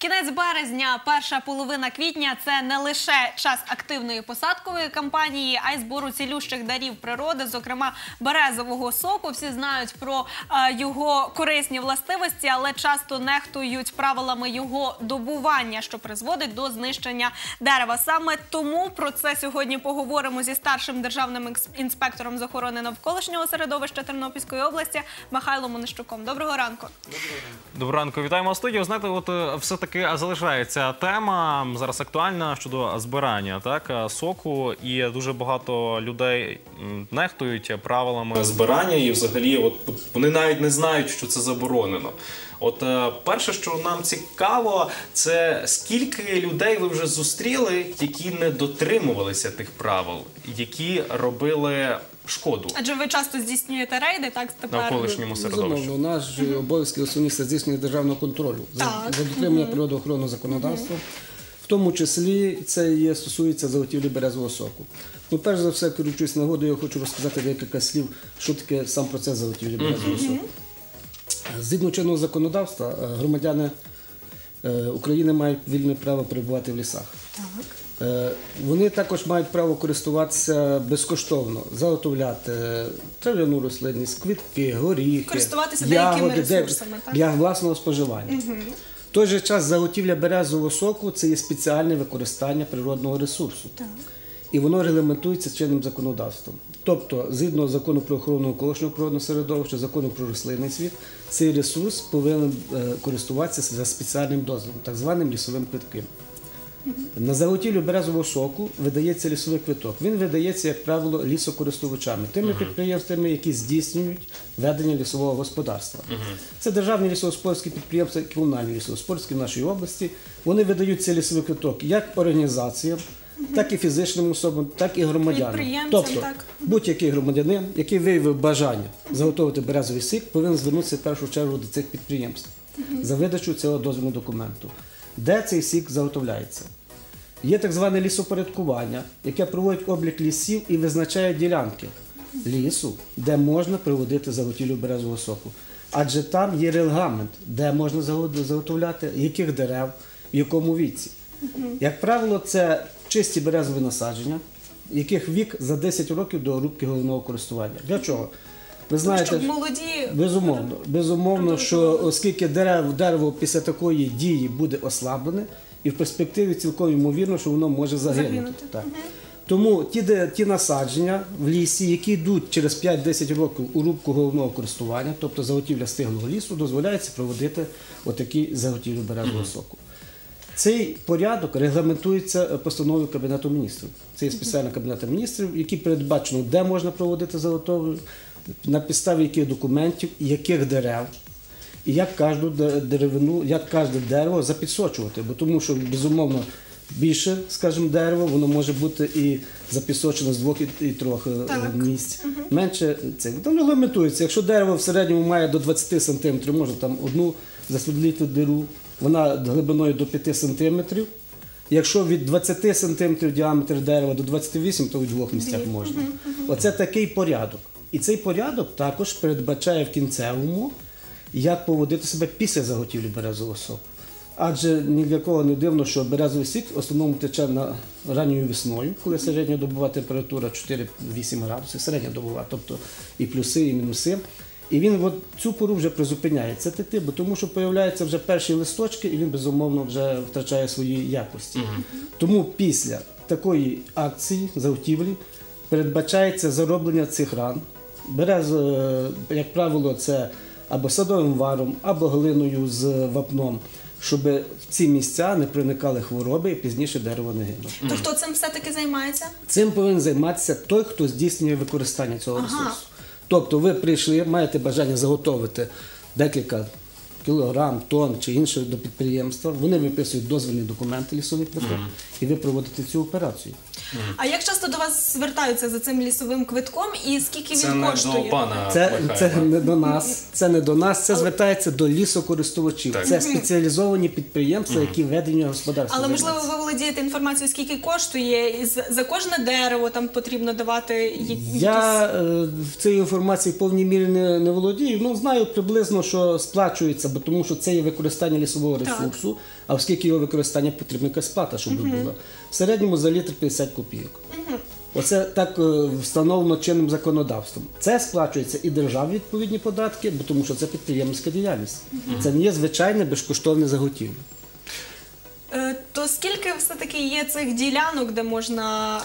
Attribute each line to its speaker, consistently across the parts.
Speaker 1: Кінець березня, перша половина квітня це не лише час активної посадкової кампанії, а й збору цілющих дарів природи, зокрема березового соку. Всі знають про е, його корисні властивості, але часто нехтують правилами його добування, що призводить до знищення дерева. Саме тому про це сьогодні поговоримо зі старшим державним інспектором з охорони навколишнього середовища Тернопільської області Михайлом Онищуком. Доброго ранку.
Speaker 2: Доброго ранку, вітаємо студію. Знаєте, от е, все-таки залишається тема зараз актуальна щодо збирання так? Соку, і дуже багато людей нехтують правилами збирання, і взагалі, от вони навіть не знають, що це заборонено. От е, перше, що нам цікаво, це скільки людей ви вже зустріли, які не дотримувалися тих правил, які робили шкоду
Speaker 1: Адже ви часто здійснюєте рейди, так тепер
Speaker 2: навколишньому середовищу.
Speaker 3: Безумовно, наш же обов'язки основні це здійснення державного контролю за,
Speaker 1: Так.
Speaker 3: за дотримання природоохоронного законодавства. В тому числі це є стосується заготівлі березового соку. Ну, перш за все, керуючись нагодою, я хочу розказати декілька слів, що таке сам процес заготівлі березового соку. Згідно чинного законодавства, е, громадяни е, України мають вільне право перебувати в лісах. Е, Вони також мають право користуватися безкоштовно, заготовляти е, трав'яну рослинність, квітки, горіхи,
Speaker 1: Користуватися деякими
Speaker 3: ягоди, де-
Speaker 1: ресурсами, так?
Speaker 3: для власного споживання. В той же час заготівля березового соку це є спеціальне використання природного ресурсу. І воно регламентується чинним законодавством. Тобто, згідно закону про охорону навколишнього природного середовища, закону про рослинний світ, цей ресурс повинен е, користуватися за спеціальним дозволом, так званим лісовим квитком. На заготівлю березового соку видається лісовий квиток. Він видається, як правило, лісокористувачами, тими підприємствами, які здійснюють ведення лісового господарства. Це державні лісогосподарські підприємства, і комунальні лісогосподарські в нашій області. Вони видають цей лісовий квиток як організаціям, так і фізичним особам, так і громадянам. Тобто,
Speaker 1: так.
Speaker 3: будь-який громадянин, який виявив бажання заготовити березовий сік, повинен звернутися в першу чергу до цих підприємств за видачу цього дозвільного документу. Де цей сік заготовляється? Є так зване лісопорядкування, яке проводить облік лісів і визначає ділянки лісу, де можна проводити заготівлю березового соку. Адже там є регламент, де можна заготовляти, яких дерев, в якому віці. Як правило, це чисті березові насадження, яких вік за 10 років до рубки головного користування. Для чого? Ви знаєте,
Speaker 1: щоб молоді
Speaker 3: Безумовно, безумовно, що оскільки дерево, дерево після такої дії буде ослаблене, і в перспективі цілком ймовірно, що воно може загинути. Так. Тому ті, де, ті насадження в лісі, які йдуть через 5-10 років у рубку головного користування, тобто заготівля стиглого лісу, дозволяється проводити отакі заготівлі березового соку. Цей порядок регламентується е, постановою Кабінету міністрів. Це є спеціальна Кабінету міністрів, які передбачено, де можна проводити заготовлю, на підставі яких документів, і яких дерев, і як кожну деревину, як кожне дерево запідсочувати. Бо тому що, безумовно, більше, скажімо, дерево, воно може бути і запісочено з двох і, і трьох е,
Speaker 1: Так.
Speaker 3: місць. Менше це там регламентується. Якщо дерево в середньому має до 20 см, можна там одну засвітлити диру, вона глибиною до 5 см. Якщо від 20 см діаметр дерева до 28, то у двох місцях можна. Оце такий порядок. І цей порядок також передбачає в кінцевому, як поводити себе після заготівлі березового соку. Адже ні для кого не дивно, що березовий сік в основному тече на ранньою весною, коли середньодобова температура 4-8 градусів, середньодобова, тобто і плюси, і мінуси. І він от цю пору вже призупиняє це текти, бо тому що появляються вже перші листочки, і він безумовно вже втрачає свої якості. Тому після такої акції заготівлі передбачається зароблення цих ран. Берез, е, як правило, це або садовим варом, або глиною з вапном, щоб в ці місця не проникали хвороби і пізніше дерево не гинуло.
Speaker 1: то хто цим все таки займається?
Speaker 3: Цим повинен займатися той, хто здійснює використання цього
Speaker 1: Ага.
Speaker 3: ресурсу. Тобто ви прийшли, маєте бажання заготовити декілька кілограм, тонн чи інше до підприємства, вони виписують дозвільні документи лісові квиток, і ви проводите цю операцію.
Speaker 4: А як часто до вас звертаються за цим лісовим квитком і скільки
Speaker 2: Це
Speaker 4: він
Speaker 2: не
Speaker 4: коштує?
Speaker 2: до пана
Speaker 3: Це,
Speaker 2: Михайла.
Speaker 3: це не до нас, це не до нас, це звертається до лісокористувачів.
Speaker 2: Так.
Speaker 3: Це спеціалізовані підприємства, які ведені господарства.
Speaker 4: Але можливо ви володієте інформацією, скільки коштує, і з- за кожне дерево там потрібно давати я-
Speaker 3: Я
Speaker 4: якісь...
Speaker 3: е, в цій інформації в повній мірі не, не володію. Ну знаю приблизно, що сплачується, бо тому що це є використання лісового
Speaker 4: Так.
Speaker 3: ресурсу, а оскільки його використання потрібна якась плата, щоб була. В середньому за літр 50 копійок. Оце так е, встановлено чинним законодавством. Це сплачується і державі відповідні податки, бо тому що це підприємницька діяльність. Це не є звичайне безкоштовне заготівля.
Speaker 4: Е, То скільки все-таки є цих ділянок, де можна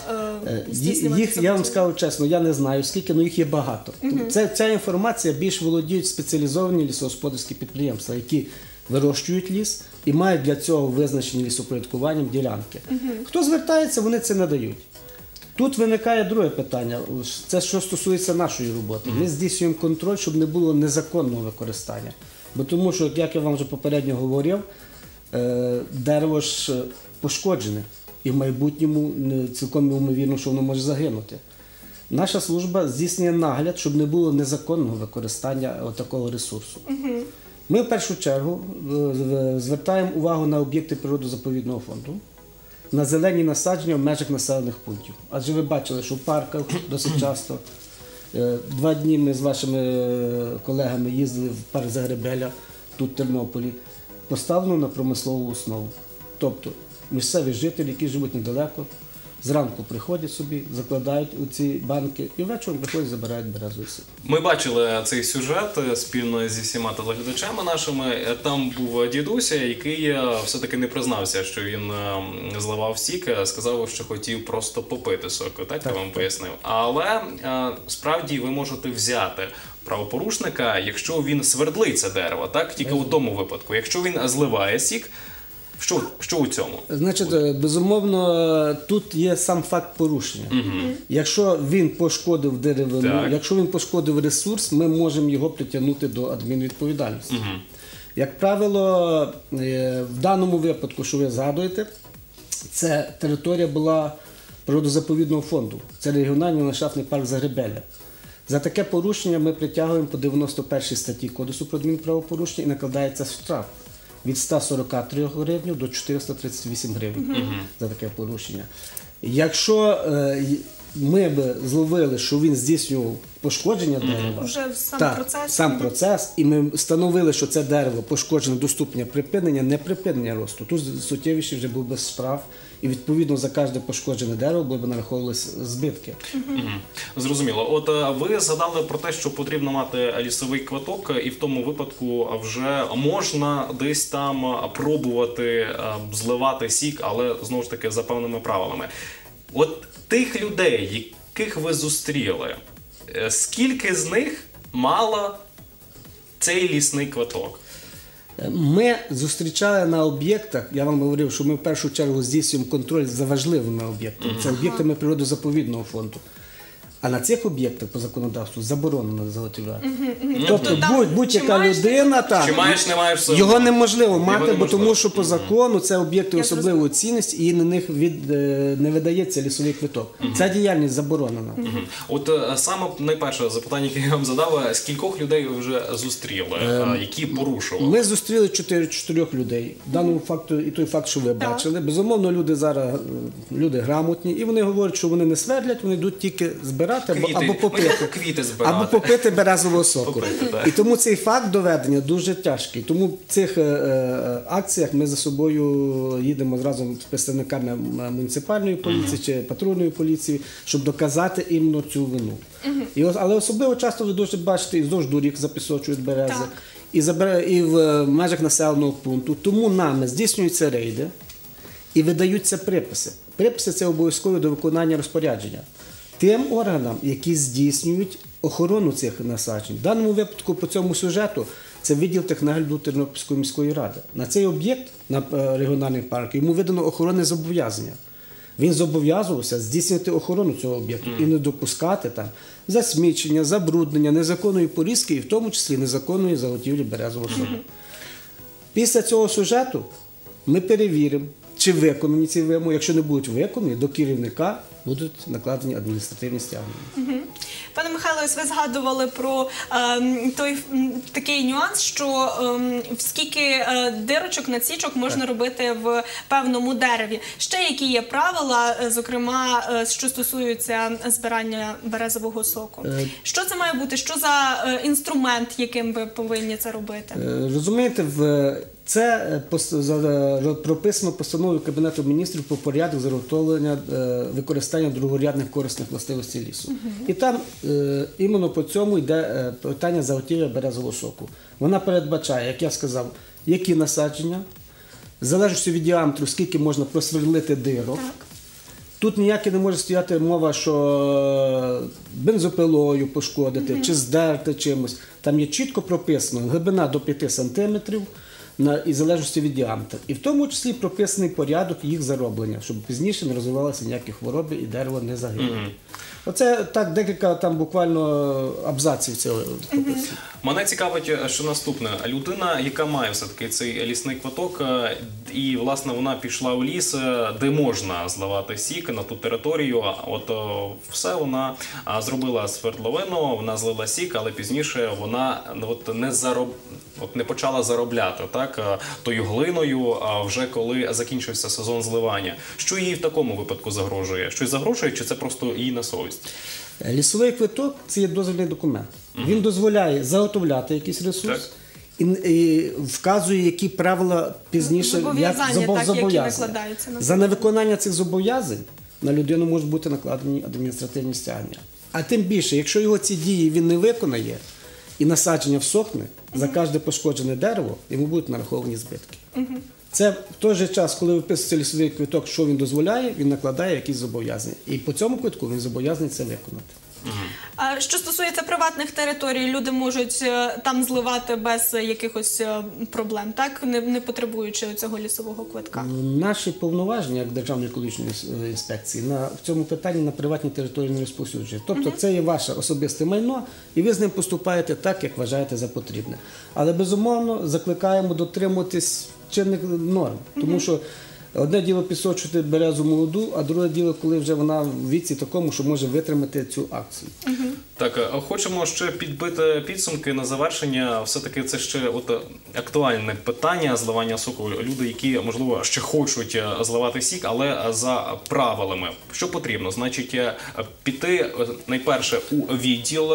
Speaker 4: е, здійснювати
Speaker 3: Їх, я вам скажу чесно, я не знаю скільки, але їх є багато. Це, ця інформація більш володіють спеціалізовані лісогосподарські підприємства, які вирощують ліс і мають для цього визначені лісопорядкуванням ділянки. Хто звертається, вони це надають. Тут виникає друге питання. Це що стосується нашої роботи. Ми здійснюємо контроль, щоб не було незаконного використання. Бо тому що, як я вам вже попередньо говорив, е, дерево ж е, пошкоджене, і в майбутньому не- цілком ймовірно, що воно може загинути. Наша служба здійснює нагляд, щоб не було незаконного використання такого ресурсу. Ми в першу чергу е, звертаємо увагу на об'єкти природозаповідного фонду, на зелені насадження в межах населених пунктів. Адже ви бачили, що в парках досить часто. е, Два дні ми з вашими е, колегами їздили в парк Загребеля, тут в Тернополі, поставлено на промислову основу. Тобто місцеві жителі, які живуть недалеко, зранку приходять собі, закладають у ці банки і ввечері приходять, забирають березовий сік.
Speaker 2: Ми бачили цей сюжет е, спільно зі всіма телеглядачами нашими. Е, Там був дідуся, який е, все-таки не признався, що він зливав сік, сказав, що хотів просто попити соку. Так, я вам пояснив. Але справді ви можете взяти. Правопорушника, якщо він свердлить це дерево, так тільки у тому випадку. Якщо він зливає сік, що, що у цьому?
Speaker 3: Значить, е, безумовно, тут є сам факт порушення. Якщо він пошкодив деревину,
Speaker 2: Так.
Speaker 3: якщо він пошкодив ресурс, ми можемо його притягнути до адмінвідповідальності. Як правило, е, в даному випадку, що ви згадуєте, це територія була природозаповідного фонду. Це регіональний ландшафтний парк Загребеля. За таке порушення ми притягуємо по 91 статті Кодексу про адмінправопорушення і накладається штраф від 143 гривень до 438 гривень за таке порушення. Якщо е, ми б зловили, що він здійснював пошкодження дерева,
Speaker 4: Вже сам
Speaker 3: так,
Speaker 4: процес.
Speaker 3: сам процес, і ми встановили, що це дерево пошкоджене до ступеня припинення, не припинення росту. Тут суттєвіший вже був би штраф, і відповідно за кожне пошкоджене дерево були б нараховувалися збитки.
Speaker 2: Мгм. Зрозуміло. От е, ви згадали про те, що потрібно мати лісовий квиток, і в тому випадку вже можна десь там е, пробувати е, зливати сік, але знову ж таки за певними правилами. От тих людей, яких ви зустріли, е, скільки з них мало цей лісний квиток?
Speaker 3: Ми зустрічали на об'єктах, я вам говорив, що ми в першу чергу здійснюємо контроль за важливими об'єктами. Це об'єктами природозаповідного фонду. А на цих об'єктах по законодавству заборонено заготівляти. Тобто
Speaker 4: Тобто там
Speaker 3: будь- будь-яка
Speaker 4: чи маєш ти
Speaker 3: людина так,
Speaker 2: Чи маєш, не маєш все
Speaker 3: його
Speaker 2: одно?
Speaker 3: неможливо мати, бо
Speaker 2: неможливо.
Speaker 3: тому що по закону це об'єкти особливої цінності і на них від, е, не видається лісовий квиток. Ця діяльність заборонена.
Speaker 2: От е, саме найперше запитання, яке я вам задав, е, скількох людей ви вже зустріли, е, які порушували?
Speaker 3: Ми зустріли 4 чотирьох людей. Даному факту і той факт, що ви бачили. Безумовно, люди зараз е, люди грамотні, і вони говорять, що вони не свердлять, вони йдуть тільки збирати або,
Speaker 2: Квіти.
Speaker 3: або попити.
Speaker 2: квіти збирати.
Speaker 3: Або попити березового соку.
Speaker 2: Попити.
Speaker 3: І тому цей факт доведення дуже тяжкий. Тому в цих е, е, акціях ми за собою їдемо зразу з представниками муніципальної поліції чи патрульної поліції, щоб доказати іменно цю вину. І, але особливо часто ви дуже бачите, і вздовж доріг запісочують берези.
Speaker 4: Так.
Speaker 3: І, забере- і в е, межах населеного пункту. Тому нами здійснюються рейди і видаються приписи. Приписи це обов'язково до виконання розпорядження тим органам, які здійснюють охорону цих насаджень. В даному випадку по цьому сюжету це відділ технагляду Тернопільської міської ради. На цей об'єкт, на е, регіональний парк, йому видано охоронне зобов'язання. Він зобов'язувався здійснювати охорону цього об'єкту і не допускати там засмічення, забруднення, незаконної порізки, і в тому числі незаконної заготівлі березового соку. Після цього сюжету ми перевіримо, чи виконані ці вимоги. Якщо не будуть виконані, до керівника будуть накладені адміністративні стягнення.
Speaker 4: Пане Михайло, ось ви згадували про ем, той такий нюанс, що ем, скільки е, дирочок надсічок можна робити в певному дереві. Ще які є правила, е, зокрема, е, що стосуються збирання березового соку?
Speaker 3: Е,
Speaker 4: Що це має бути? Що за е, інструмент, яким ви повинні це робити?
Speaker 3: Е, Розумієте, в це е, прописано постановою Кабінету міністрів про порядок заготовлення е, використання другорядних корисних властивостей лісу. І там е, іменно по цьому йде питання заготівля березового соку. Вона передбачає, як я сказав, які насадження, залежності від діаметру, скільки можна просверлити дирок. Тут ніяке не може стояти мова, що бензопилою пошкодити чи здерти чимось. Там є чітко прописано глибина до 5 см на, і залежності від діаметру. І в тому числі прописаний порядок їх зароблення, щоб пізніше не розвивалися ніякі хвороби і дерево не загинуло. Оце так декілька там буквально абзаців цього прописано.
Speaker 2: Мене цікавить, е, що наступне. Людина, яка має все-таки цей лісний квиток, е, і власне вона пішла у ліс, е, де можна зливати сік на ту територію. а От е, все вона а, зробила свердловину, вона злила сік, але пізніше вона ну, от не зароб... От не почала заробляти так е, тою глиною, а вже коли закінчився сезон зливання. Що їй в такому випадку загрожує? Щось загрожує, чи це просто її на совість?
Speaker 3: Лісовий квиток це є дозвільний документ. Він дозволяє заготовляти якийсь ресурс.
Speaker 2: Так.
Speaker 3: І, і вказує, які правила пізніше
Speaker 4: Зобов'язання,
Speaker 3: забо-
Speaker 4: так, які накладаються на
Speaker 3: за невиконання цих зобов'язань на людину можуть бути накладені адміністративні стягнення. А тим більше, якщо його ці дії він не виконає і насадження всохне, за кожне пошкоджене дерево йому будуть нараховані збитки. Це в той же час, коли виписується лісовий квиток, що він дозволяє, він накладає якісь зобов'язання. І по цьому квитку він зобов'язаний це виконати.
Speaker 4: А що стосується приватних територій, люди можуть е, там зливати без е, якихось е, проблем, так не, не потребуючи цього лісового квитка.
Speaker 3: Наші повноваження як Державної екологічної е, інспекції на в цьому питанні на приватній території не розповсюджують. Тобто це є ваше особисте майно, і ви з ним поступаєте так, як вважаєте за потрібне. Але безумовно закликаємо дотримуватись чинних норм, тому що. Одне діло підсочувати березу молоду, а друге діло, коли вже вона в віці такому, що може витримати цю акцію.
Speaker 2: Так, хочемо ще підбити підсумки на завершення. Все-таки це ще от актуальне питання зливання соку. Люди, які можливо ще хочуть е, зливати сік, але за правилами. Що потрібно? Значить, е, піти е, найперше у відділ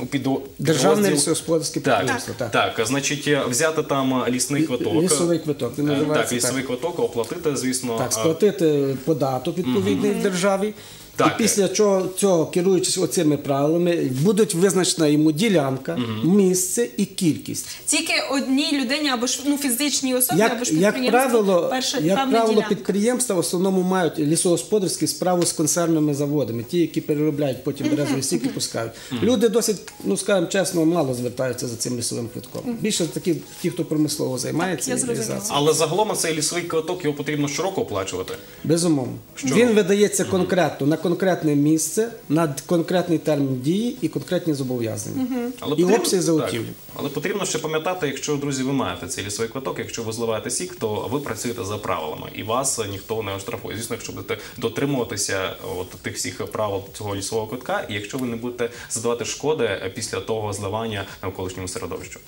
Speaker 2: у підо
Speaker 3: Державне
Speaker 2: підрозділ.
Speaker 3: лісогосподарське
Speaker 2: Так,
Speaker 3: підприємство.
Speaker 2: так, так. Значить, взяти там лісний квиток.
Speaker 3: Лісовий квиток,
Speaker 2: Так, лісовий квиток, оплатити, звісно.
Speaker 3: Так, сплатити податок відповідний в державі.
Speaker 2: Так.
Speaker 3: І після чого цього, керуючись оцими правилами, будуть визначена йому ділянка, місце і кількість.
Speaker 4: Тільки одній людині або ж ну фізичній особі, або ж
Speaker 3: як правило,
Speaker 4: перша
Speaker 3: як правило
Speaker 4: ділянка.
Speaker 3: підприємства в основному мають лісогосподарські справу з консервними заводами, ті, які переробляють потім березовий сік і пускають. Люди досить, ну скажімо чесно, мало звертаються за цим лісовим квитком. Більше такі, ті, хто промислово займається.
Speaker 4: я
Speaker 2: Але загалом цей лісовий квиток його потрібно щороку оплачувати.
Speaker 3: Безумовно. Він видається конкретно на конкретне місце, на конкретний термін дії і конкретні зобов'язання.
Speaker 2: Але
Speaker 3: І
Speaker 2: потрібно-
Speaker 3: обсяг заготівлі.
Speaker 2: так. Але потрібно ще пам'ятати, якщо друзі, ви маєте цей лісовий квиток, якщо ви зливаєте сік, то ви працюєте за правилами, і вас ніхто не оштрафує. Звісно, якщо будете дотримуватися от тих всіх правил цього лісового квитка, і якщо ви не будете задавати шкоди після того зливання навколишньому середовищу.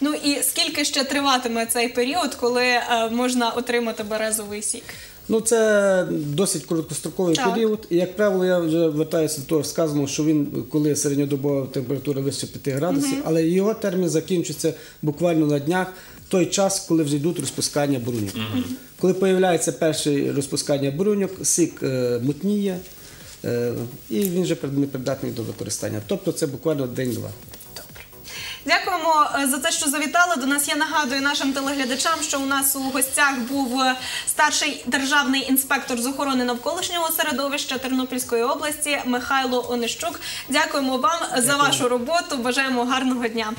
Speaker 4: Ну і скільки ще триватиме цей період, коли е, можна отримати березовий сік?
Speaker 3: Ну, це досить короткостроковий
Speaker 4: Так.
Speaker 3: період. І, як правило, я вже вертаюся до того сказано, що він, коли середньодобова температура вище 5 градусів, але його термін закінчиться буквально на днях, той час, коли вже йдуть розпускання бруньок. Коли появляється перше розпускання бруньок, сік е, мутніє, е, і він вже непридатний до використання. Тобто це буквально день-два.
Speaker 4: Дякуємо е, за те, що завітали до нас. Я нагадую нашим телеглядачам, що у нас у гостях був е, старший державний інспектор з охорони навколишнього середовища Тернопільської області Михайло Онищук. Дякуємо вам за вашу роботу. Бажаємо гарного дня.